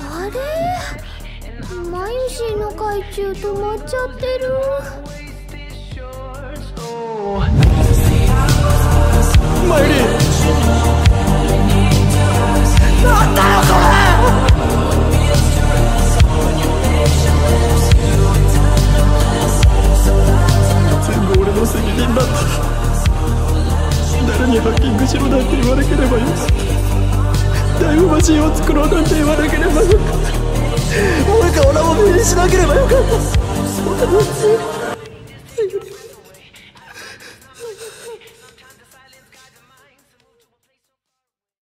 あれ？マユシーの懐中止まっちゃってる。マユリなんだよそれ？全部俺の責任だ。誰にハッキングしろなんて言わなければよかったタイムマシンを作ろうなんて言わなければよかった。俺かオラも目にしなければよかった。俺のせい